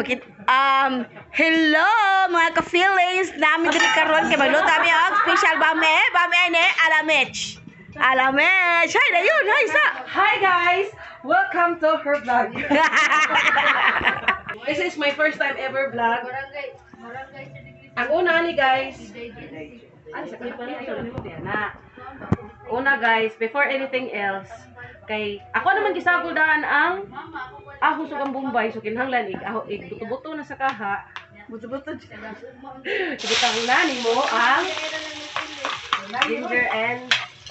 Bakit, um, hello mga ka-feelings namin dito karon kay magluto kami og special bame, bame ne alamech. Alamech. Hay na yun, hay sa. Hi guys! Welcome to her vlog. This is my first time ever vlog. Ang una ni guys. Sa kanila. Una guys, before anything else, kay ako naman gisaguldahan ang ahos ug ang Bombay so kinahanglan ig aho ig buto-buto na sa kaha. Buto-buto. Sige tanglan mo ang ginger and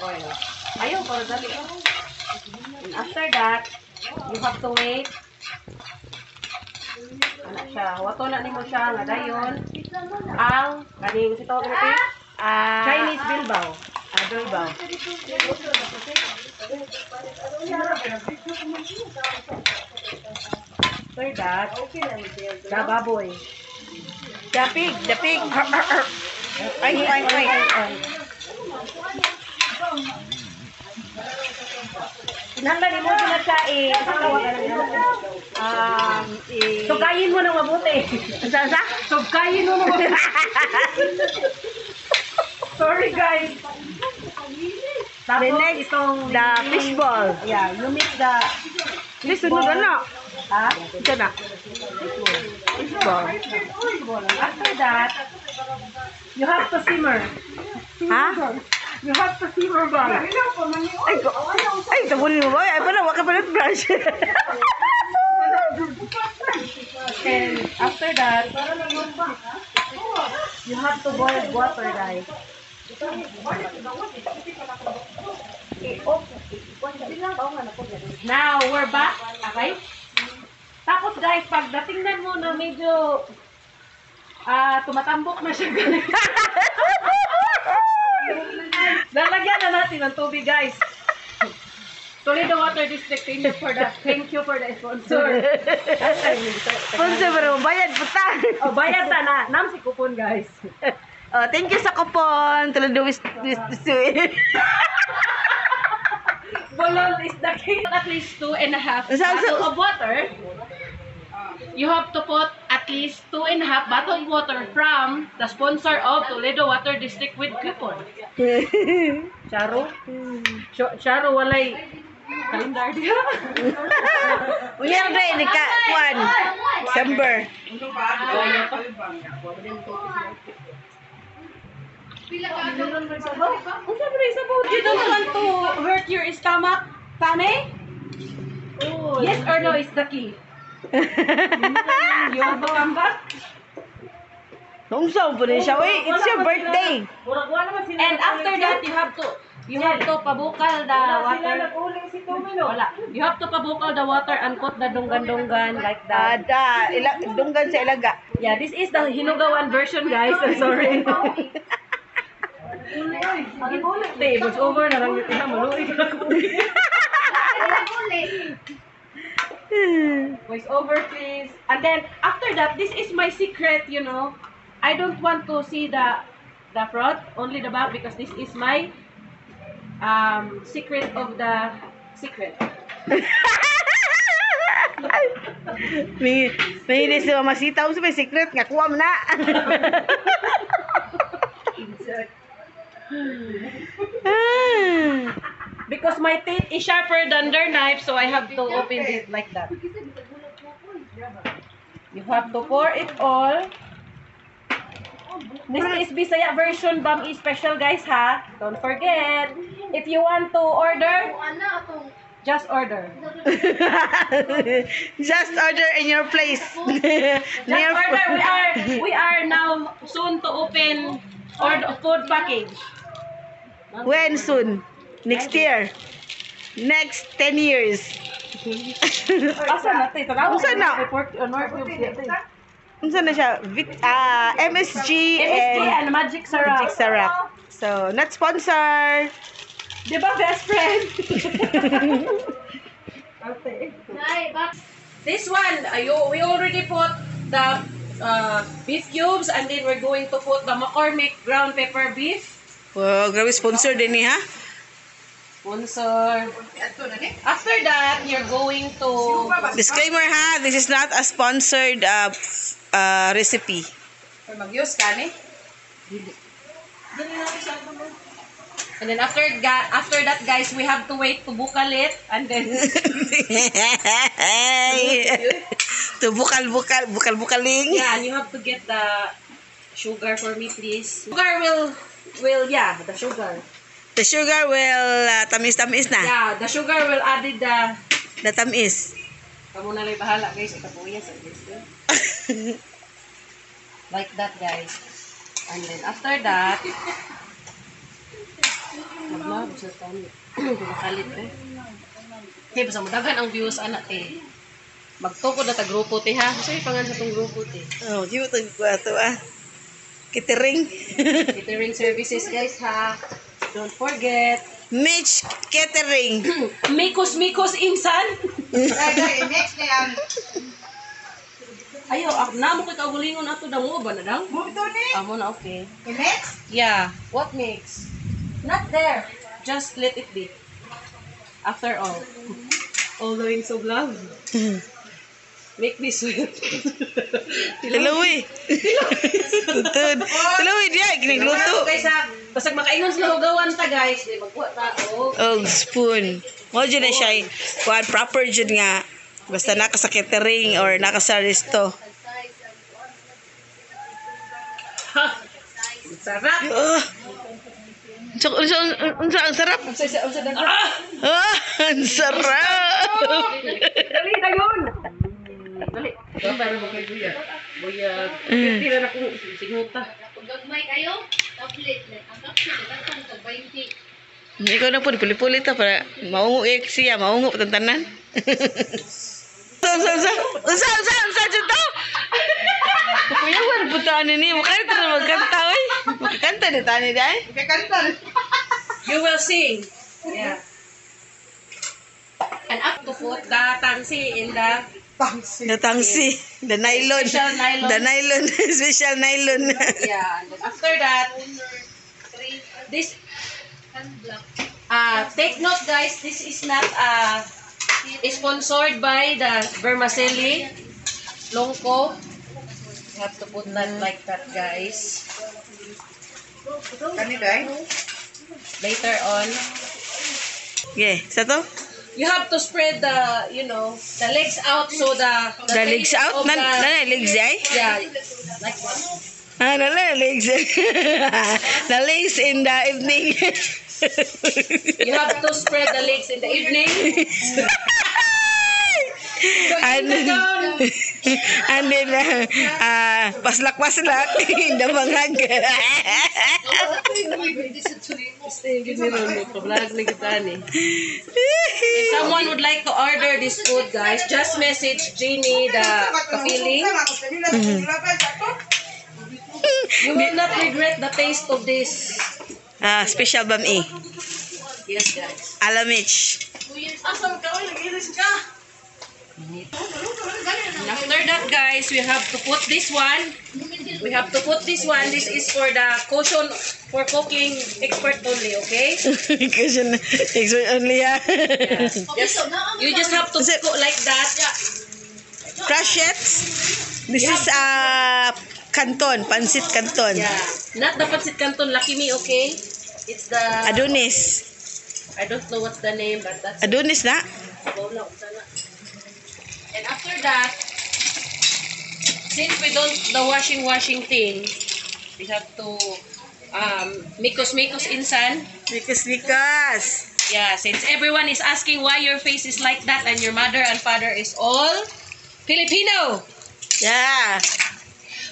oil. Ayaw, para dali. And after that, you have to wait. Ano siya? Wato na nimo siya nga dayon ang kaning si tawag natin Ah, Chinese Bilbao. Ah, Bilbao. After that, the baboy. The pig, the pig. Ay, ay, ay, ay. Kinahanglan nimo sila eh. Sa nila. Um, eh, Sugayin mo na mabuti. sa sa? Sugayin mo na mabuti. Sorry guys. The Tapos next, itong the fishball. Yeah, you mix the This sunod ano? ha? Ito na. Fishball. After that, you have to simmer. Ha? You have to simmer ba? Ay, ko. Ay, tabunin mo ba? Ay, pala, waka pala brush. And after that, you have to boil water, guys. Now, we're back. Okay? Tapos guys, pag datingnan mo na medyo ah tumatambok na siya. Lalagyan na natin ng tubig guys. Toledo Water District, thank you for the thank you for the sponsor. Sponsor rin? Bayad, puta. oh, bayad na na. Nam si kupon guys. Oh, thank you sa kupon. Wis wis wis. Bolol is the king. At least two and a half sa- bottle of water. You have to put at least two and a half bottle of water from the sponsor of Toledo Water District with coupon. Charo? Ch- Charo walay kalendar diha. Unyang rin, ni ka, kuan. December. Sabi sa You don't want to hurt your stomach, Tane? Yes or no is the key. you want to come back? Nung saan po rin siya? Wait, it's your birthday. And after that, you have to you have to pabukal the water. Wala. You have to pabukal the water and put the dunggan-dunggan like that. Ada, ilag, dunggan sa ilaga. Yeah, this is the hinugawan version, guys. I'm sorry. Tay, was over na lang yung ka Voice over, please. And then, after that, this is my secret, you know. I don't want to see the the front, only the back, because this is my um, secret of the secret. may, may hindi sa masita sa may secret nga kuha mo na. Ah. Because my teeth is sharper than their knife, so I have to open it like that. You have to pour it all. This is Bisaya version Bam E special guys ha. Don't forget. If you want to order, just order. Just order in your place. Just order. We are we are now soon to open order food package. When soon? Next year. Next 10 years. Asa na tayo? Asa na? Report on North Unsa na siya? Vit, ah, MSG, MSG and and Magic Syrup. Magic Syrup. So, not sponsor. Di ba best friend? okay. This one, uh, you, we already put the uh, beef cubes and then we're going to put the McCormick ground pepper beef. Wow, grabe sponsor din ni ha. Sponsor. After that, you're going to... Disclaimer ha, this is not a sponsored uh, uh, recipe. Mag-use ka ni? And then after after that, guys, we have to wait to bukal it. And then... to bukal-bukal, bukal-bukaling. Yeah, and you have to get the sugar for me, please. Sugar will... Will, yeah, the sugar. The sugar will uh, tamis-tamis na. Yeah, the sugar will added the... The tamis. Kamu na lang bahala, guys. Ikapuya sa. Like that, guys. And then after that... Maglab sa tani. Kumakalit eh. Okay, basta madagan ang views, anak eh. Magtukod na ta grupo, te ha. Kasi pangan sa tong grupo, te. Oh, cute ang kwato ah. Kitering. Catering services, guys, ha. Don't forget. Mitch Catering. Mikos, mikos, insan. Next na yan. Ayo, ak na mo kay kaulingon ato damo ba na? Move to ni. Amo na okay. Next? Yeah. What mix? Not there. Just let it be. After all. All the wings of love. Make me sweat. Tilawi. Tutod. Tilawi guys ha. Basag makaingon sila hugawan ta guys. Di magkuha ta. Oh. Oh, spoon. Mo dyan na siya. eh. Kuhan proper dyan nga. Basta naka sa catering or naka sa resto. Sarap. Oh. Unsa unsa unsa ang sarap. Unsa sa unsa? Ah! Ah, ang sarap. Dali dayon. Dali. Gambar mo kay Buya. Buya. Tira na kung singuta. Pag gagmay kayo, tablet na. Ang kapsule, katong to 20. Ikaw na po, puli-puli ta para maungo eh siya, maungo patantanan. Unsa unsa unsa unsa unsa dyan to? Kuya, wala butaan ni Makanta na magkanta, oy. Makakanta ni tani dai. Kakanta. You will sing. Yeah. And up to put the tangsi in the Tangsi. The tangsi, the nylon, Special nylon. the nylon, special nylon. yeah. And then after that, this uh take note guys, this is not uh sponsored by the Vermicelli Longco. You have to put that like that guys. Kani dai? Later on. Okay, sa to? You have to spread the, you know, the legs out so the The legs taste out? Nan, the- nan, legs ay? Yeah, like that. Ah, nan, nan, legs. the legs in the evening. You have to spread the legs in the evening. and and then, uh, uh, paslak-paslak in the bangag. If someone would like to order this food, guys, just message Jeannie the feeling. You will not regret the taste of this. Ah, special bam eh. Yes, guys. Alamich. And after that, guys, we have to put this one. We have to put this one. This is for the caution for cooking expert only, okay? Na, expert only ah. Just, you just have to cook like that. Crashets. This is uh, canton, pansit canton. Yeah. Not the pancit canton, Lucky Me, okay? It's the... Adonis. I don't know what's the name, but that's Adonis na? Wala, sana. And after that, since we don't the washing washing thing, we have to um mikos mikos insan. Likas likas. Yeah, since everyone is asking why your face is like that and your mother and father is all Filipino. Yeah.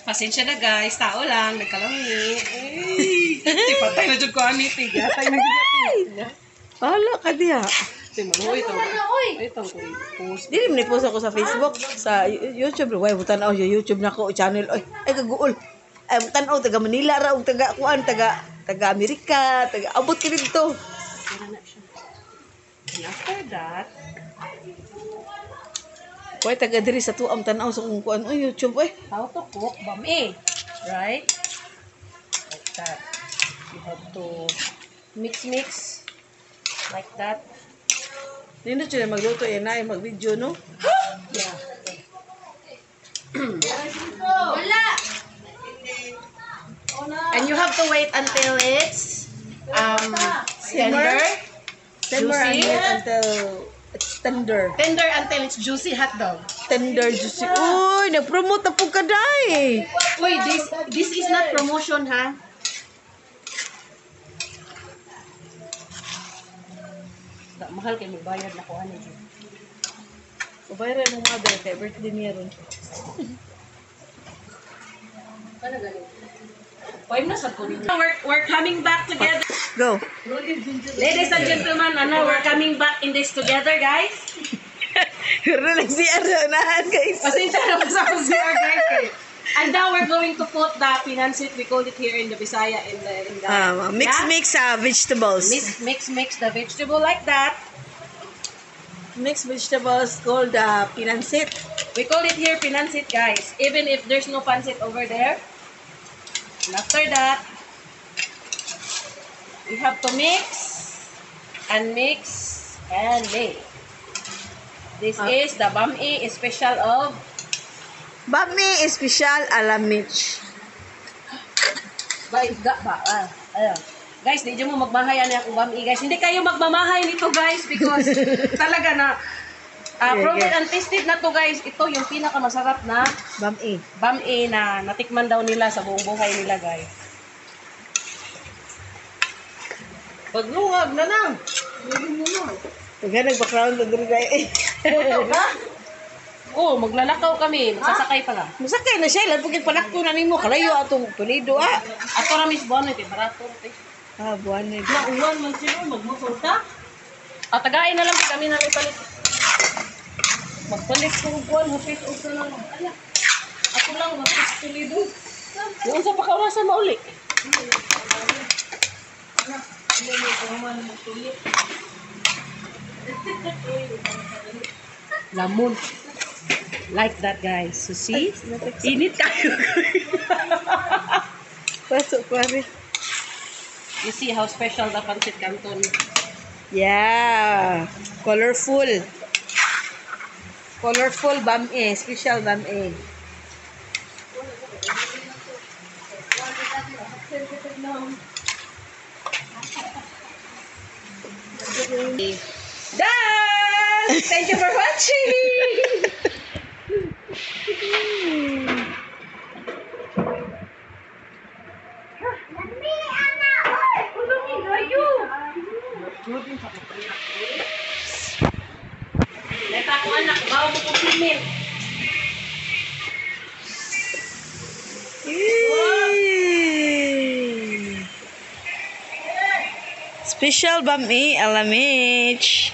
Pasensya na guys, tao lang, nagkalangi. Ay, patay na dyan ko ani, tiga. Patay na dyan. Hala ka diya. Ito, maluwi ito. Ito, post. Dili man post ako sa Facebook, sa YouTube. Why butan ako sa YouTube na ko channel. Ay, ay kaguol. Ay butan taga Manila ra ug taga kuan taga taga Amerika, taga abot ka dito. And after that, Why taga diri sa tuam tan-aw sa kung kuan oh, YouTube eh. how to cook bami, right? Like that. You have to mix mix Like that. Nindot siya magluto yan na, mag-video, no? Yeah. Wala! And you have to wait until it's um tender. Simmer Juicy? until it's tender. Tender until it's juicy hot dog. Tender, juicy. Uy, nag-promote na po ka, day. Uy, this this is not promotion ha. Da, mahal kay magbayad na ko ano dyan. Pabayra ng mother, kay birthday niya ron. Ano ganun? Five na sad ko din. We're, we're coming back together. Go. Ladies and gentlemen, ano, we're coming back in this together, guys. Pero lang si Arno, unahan, guys. Pasensya na po sa CR, guys. And now we're going to put the pinansit, we call it here in the Bisaya, in the, in the Ah, mix, Yeah? mix ah, vegetables. mix, mix, mix the vegetable like that. Mixed vegetables called uh, pinansit. We call it here pinansit, guys. Even if there's no pancit over there. And after that, we have to mix and mix and mix. This Ah. is the bami special of Bami special alamich. ba isda ba? Ah, ayun. Guys, di mo magmahayan na akong bami, guys. Hindi kayo magmamahay nito, guys, because talaga na uh, Yeah, proven and tasted na to, guys. Ito yung pinakamasarap na Bami. bami na natikman daw nila sa buong buhay nila, guys. Paglungag na lang. Pag nag-background na dito guys. Oo, oh, maglalakaw kami. Magsasakay pa nga. Masakay na siya. Ilan pagkit palakto na nimo. Kalayo atong pulido ah. Ato na miss bonnet, eh. Barato. eh. Ah, buwan na. Nauwan man sila, magmotor ka. Ah, tagain na lang kami na may palit. Magpalit kong buwan, hapit o sa lang. Ala, ako lang, hapit tulido. Doon sa pakawasan mauli. Lamon. Like that, guys. So, see? Init kayo. Pasok abi. you see how special the pancit canton. Yeah. Colorful. Colorful bami. Special bami. Done! Thank you for watching! Leta ko anak, bawa mo kong. Yay! Special bami alamich.